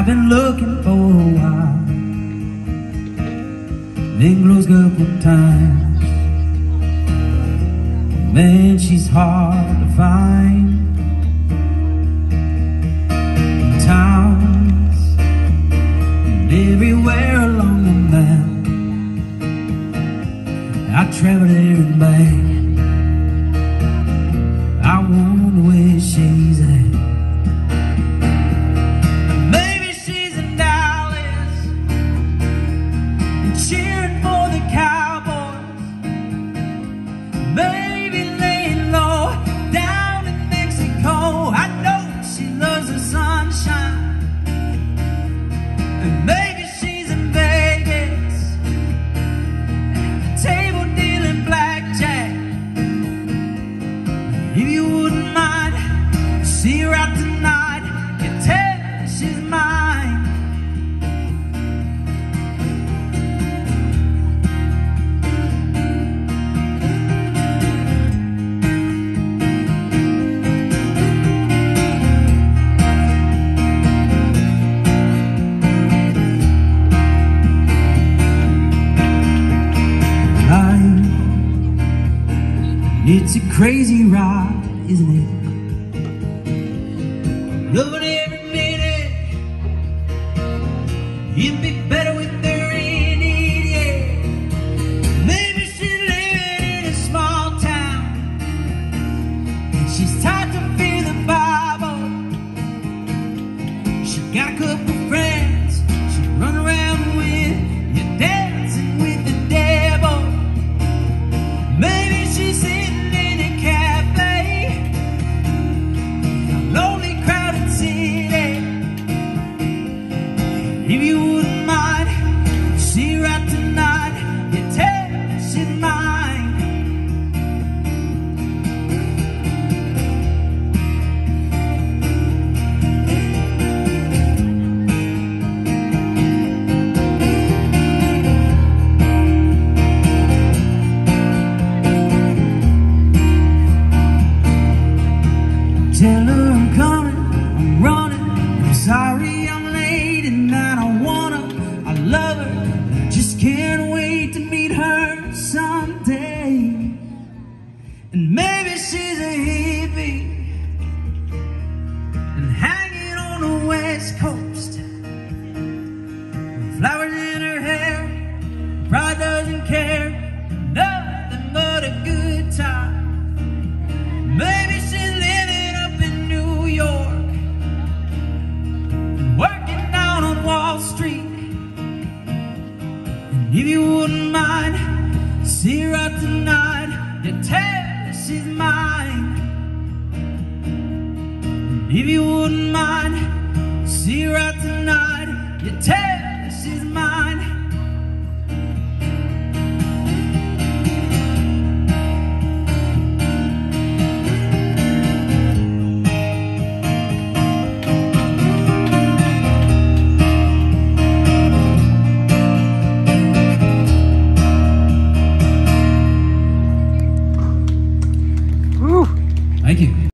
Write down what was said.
I've been looking for a while. Glows couple times. Man, she's hard to find. In towns and everywhere along the map. I travel there and back. I wonder where she's at. It's a crazy ride, isn't it? Her someday. And maybe she's a hippie and hanging on the west coast. With flowers in her hair, probably if you wouldn't mind, see her out tonight. You tell her she's mine. If you wouldn't mind, see her out tonight. You tell